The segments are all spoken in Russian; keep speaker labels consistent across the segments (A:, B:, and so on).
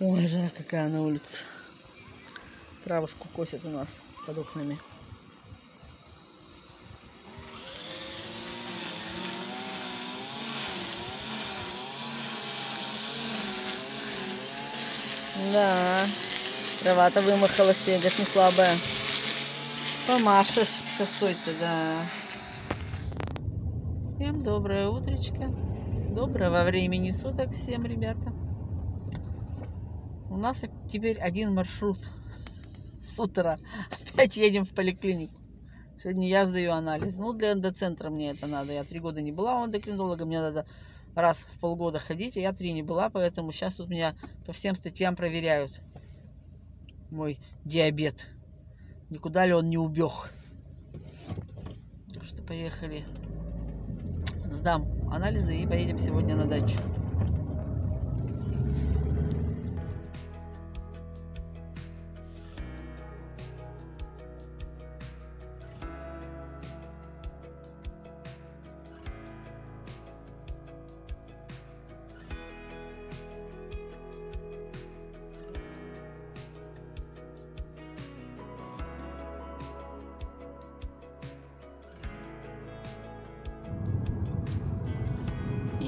A: Ой, жара какая на улице. Травушку косят у нас под окнами. Да, трава-то вымахала, снегов не слабая. Помашешь косой-то, да. Всем доброе утречко. Доброго времени суток всем, ребята. У нас теперь один маршрут с утра. Опять едем в поликлинику. Сегодня я сдаю анализ. Ну, для эндоцентра мне это надо. Я три года не была у эндокринолога. Мне надо раз в полгода ходить, а я три не была, поэтому сейчас тут меня по всем статьям проверяют. Мой диабет. Никуда ли он не убег. Так что поехали. Сдам анализы и поедем сегодня на дачу.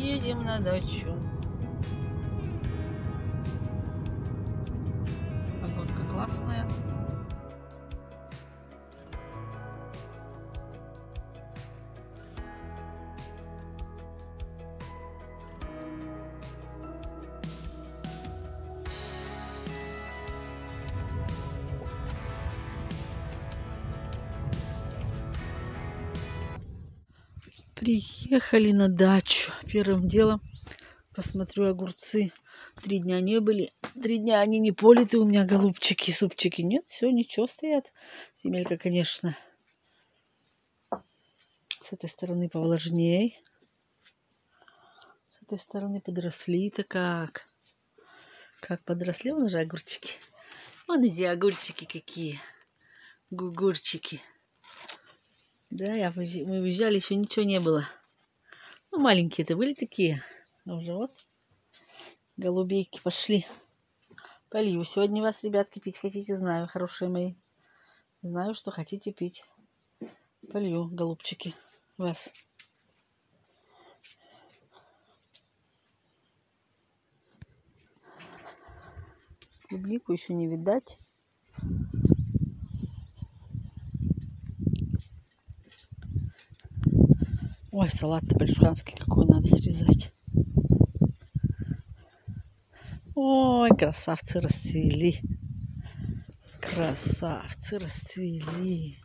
A: Едем на дачу. Приехали на дачу. Первым делом посмотрю огурцы. Три дня не были. Три дня они не политы у меня, голубчики, супчики. Нет, все, ничего стоят. Земелька, конечно, с этой стороны повлажней. С этой стороны подросли-то как. Как подросли вон же огурчики. Вон эти огурчики какие. Гугурчики. Да, я, мы уезжали, еще ничего не было. Ну, маленькие-то были такие. А уже вот голубейки пошли. Полью сегодня вас, ребятки, пить хотите, знаю, хорошие мои. Знаю, что хотите пить. Полью, голубчики, вас. Клубнику еще не видать. Ой, салат-то большуханский какой надо срезать. Ой, красавцы расцвели. Красавцы расцвели.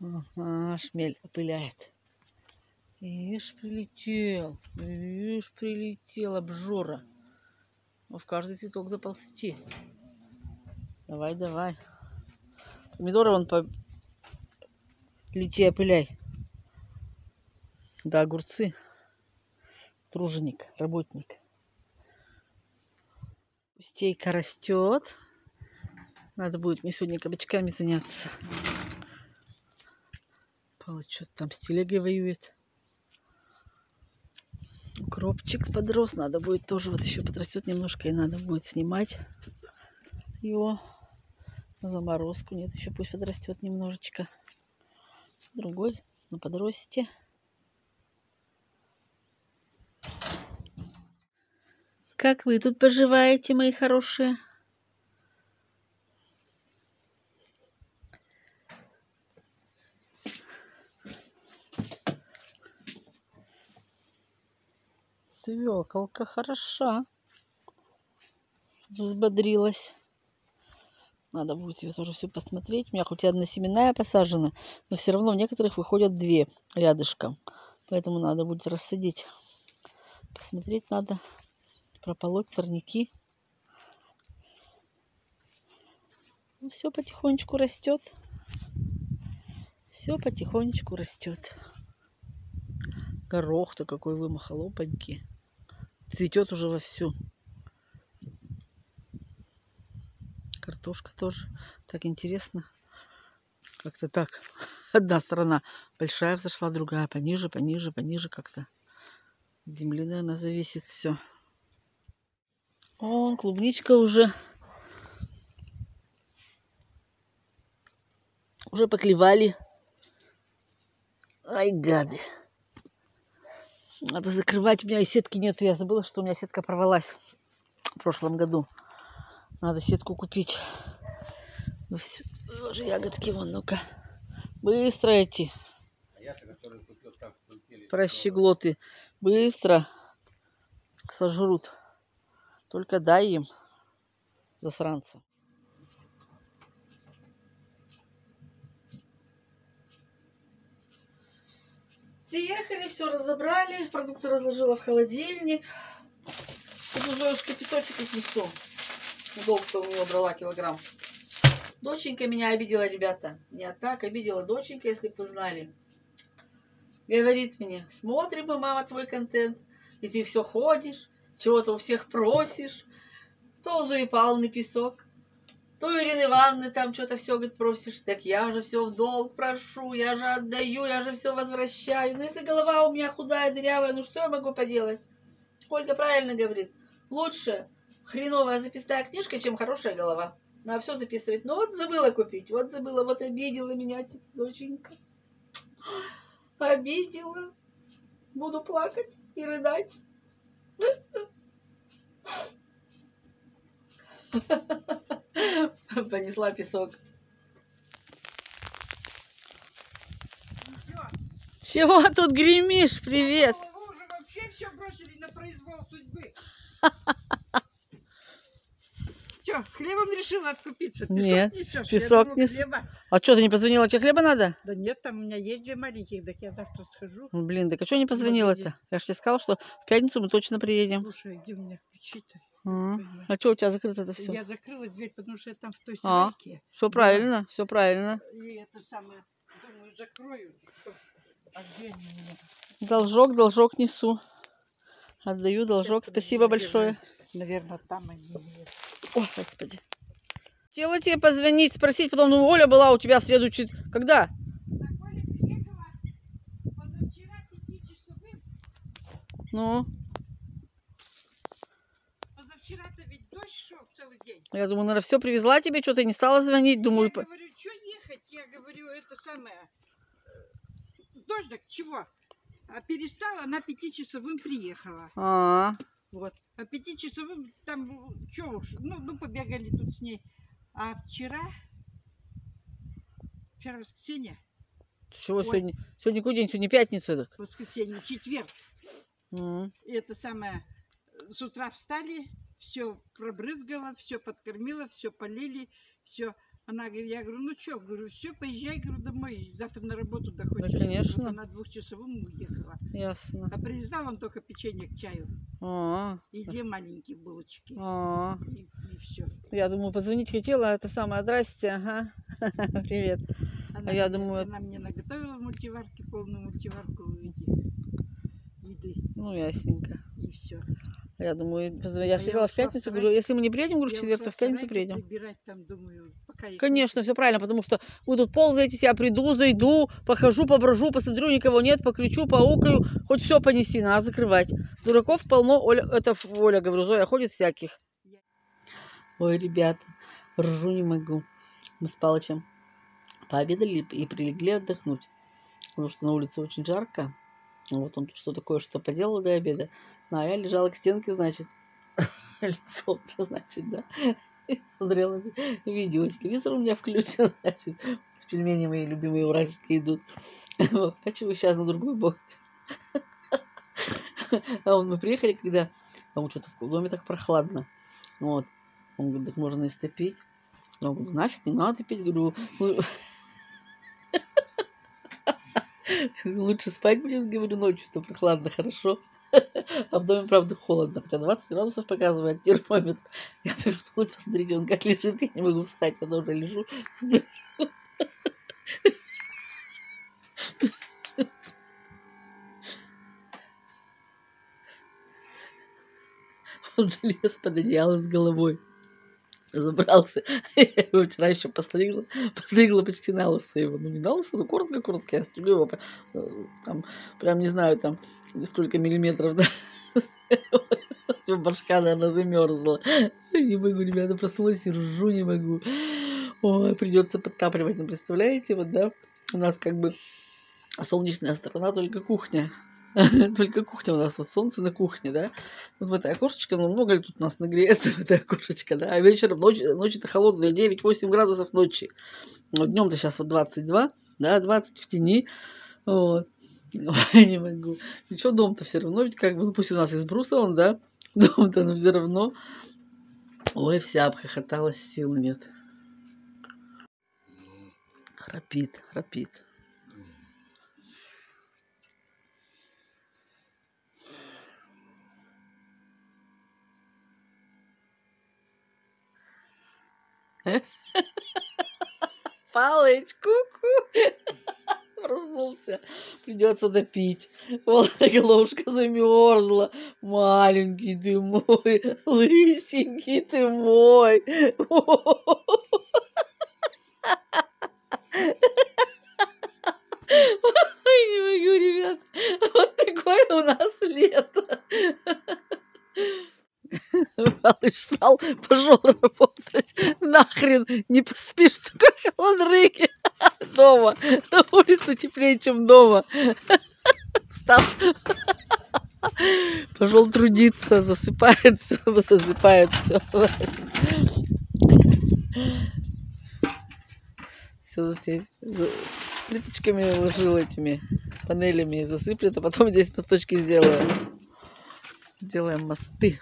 A: Ага, шмель опыляет. Ишь, прилетел. Ишь, прилетел обжора. Ну, в каждый цветок заползти. Давай, давай. Помидоры вон по... Лети, опыляй. Да, огурцы. Труженик, работник. Пустейка растет. Надо будет мне сегодня кабачками заняться. Пала что-то там с телегой воюет. Укропчик подрос. Надо будет тоже, вот еще подрастет немножко, и надо будет снимать его заморозку. Нет, еще пусть подрастет немножечко. Другой на подросте. Как вы тут поживаете, мои хорошие? Свеколка хороша. Взбодрилась. Надо будет ее тоже все посмотреть. У меня хоть одна семенная посажена, но все равно в некоторых выходят две рядышком. Поэтому надо будет рассадить. Посмотреть надо прополоть сорняки. Ну, все потихонечку растет. Все потихонечку растет. Горох-то какой вымахал, опаньки. Цветет уже вовсю. Картошка тоже. Так интересно. Как-то так. Одна сторона большая взошла, другая пониже, пониже, пониже как-то. Земли, наверное, зависит все. Вон клубничка уже. Уже поклевали. Ай, гады. Надо закрывать. У меня и сетки нет. Я забыла, что у меня сетка порвалась в прошлом году. Надо сетку купить. Вы все... Боже, ягодки, вон, ну-ка. Быстро эти. Прощеглоты. Быстро сожрут. Только дай им, засранца. Приехали, все разобрали, продукты разложила в холодильник. Тут песочек отнесу. Долг-то у нее брала килограмм. Доченька меня обидела, ребята. Меня так обидела доченька, если бы знали. Говорит мне, смотрим мы, мама, твой контент, и ты все ходишь, чего-то у всех просишь. То у Зои Павловны песок, то у Ирины Ивановны там что-то все, говорит, просишь. Так я же все в долг прошу, я же отдаю, я же все возвращаю. Но если голова у меня худая, дырявая, ну что я могу поделать? Ольга правильно говорит. Лучше хреновая записная книжка, чем хорошая голова. Надо все записывать. Ну вот забыла купить, вот забыла, вот обидела меня доченька. Обидела. Буду плакать и рыдать. Понесла песок. Чего тут гремишь? Привет.
B: Вы уже вообще все бросили на произвол судьбы. Че, хлебом решила откупиться? Песок
A: Нет?
B: Я
A: песок нес-
B: хлеба.
A: А что, ты не позвонила? Тебе хлеба надо?
B: Да нет, там у меня есть две маленьких, так я завтра схожу.
A: Блин, так а что не позвонила-то? Я же тебе сказала, что в пятницу мы точно приедем.
B: Слушай, где у меня ключи-то?
A: М. А что у тебя закрыто это все?
B: Я закрыла дверь, потому что я там в той
A: А.
B: сарайке.
A: Все правильно, все правильно.
B: И это самое, думаю, закрою. А где они у меня?
A: Должок, должок несу. Отдаю должок.
B: Сейчас,
A: Спасибо
B: подожди,
A: большое.
B: Наверное, там они есть.
A: О, господи. Хотела тебе позвонить, спросить, потом, ну, Оля была у тебя следующий... Когда? Ну,
B: Позавчера-то ведь дождь шел целый день.
A: я думаю, наверное, все привезла тебе, что-то не стала звонить. Думаю,
B: я говорю, что ехать? Я говорю, это самое. э, Дождь, так чего? А перестала, она пятичасовым приехала.
A: А,
B: Вот. А пятичасовым там, что уж, ну, ну, побегали тут с ней. А вчера, вчера воскресенье,
A: чего
B: Ой.
A: сегодня? Сегодня какой день? Сегодня пятница. Так.
B: воскресенье, четверг, и это самое, с утра встали, все пробрызгала, все подкормила, все полили, все. Она говорит, я говорю, ну что, говорю, все, поезжай, говорю, домой, завтра на работу доходишь.
A: конечно.
B: Вот она двухчасовым уехала.
A: Ясно.
B: А привезла вам только печенье к чаю
A: А,
B: и две маленькие булочки.
A: а.
B: И, все.
A: Я думаю, позвонить хотела, а это самое, здрасте, ага. Привет.
B: Она,
A: А я думаю,
B: она мне наготовила в мультиварке, полную мультиварку еды.
A: Ну, ясненько.
B: И все.
A: Я думаю, я
B: А я
A: сказала в пятницу,
B: сарай.
A: говорю, если мы не приедем, говорю, в четверг, то в пятницу приедем.
B: Там, думаю, их
A: Конечно, все правильно, потому что вы тут ползаете, я приду, зайду, похожу, поброжу, посмотрю, никого нет, покричу, поукаю, хоть все понеси, надо закрывать. Дураков полно, Оля, это Оля, говорю, Зоя ходит всяких. Ой, ребята, ржу не могу. Мы с Палычем пообедали и прилегли отдохнуть, потому что на улице очень жарко. Вот он тут что-то кое-что поделал до обеда. Ну, а я лежала к стенке, значит, лицом, значит, да, смотрела ви- видео. Телевизор у меня включен, значит, с пельмени мои любимые уральские идут. Поворачиваю сейчас на другой бок. А он, мы приехали, когда а вот что-то в доме так прохладно. Вот. Он говорит, так можно истопить. Я говорю, нафиг, не надо пить. Говорю, «Ну, лучше спать будет, говорю, ночью-то прохладно, хорошо. А в доме, правда, холодно, хотя 20 градусов показывает термометр. Я повернулась, посмотрите, он как лежит, я не могу встать, я тоже лежу. Он залез под одеяло с головой. Забрался. Я его вчера еще постригла. Постригла почти на лысо его. Ну, не на лысо, но коротко-коротко. Я стригу его. э, Там, прям не знаю, там, сколько миллиметров, да. Башка, наверное, замерзла. Не могу, ребята, проснулась и ржу не могу. Ой, придется подтапливать. Ну, представляете, вот, да, у нас как бы солнечная сторона, только кухня. Только кухня у нас, вот солнце на кухне, да. Вот в это окошечко, ну много ли тут нас нагреется в это окошечко, да. А вечером, ночь, ночь-то холодная, 9-8 градусов ночи. Вот днем-то сейчас вот 22, да, 20 в тени. Вот. Ой, не могу. Ничего, дом-то все равно, ведь как бы, ну пусть у нас из бруса он, да, дом-то, но все равно. Ой, вся обхохоталась, сил нет. Храпит, храпит. Палыч, ку-ку. Проснулся. Придется допить. Вот головушка замерзла. Маленький ты мой, лысенький ты мой. Ой, не могу, ребят. Вот такое у нас лето. Малыш встал, пошел работать. Нахрен не поспишь такой холодрыге. Дома. На улице теплее, чем дома. Встал. Пошел трудиться, засыпает все, засыпает все. Все здесь плиточками уложил этими панелями засыплет, а потом здесь мосточки сделаем. Сделаем мосты.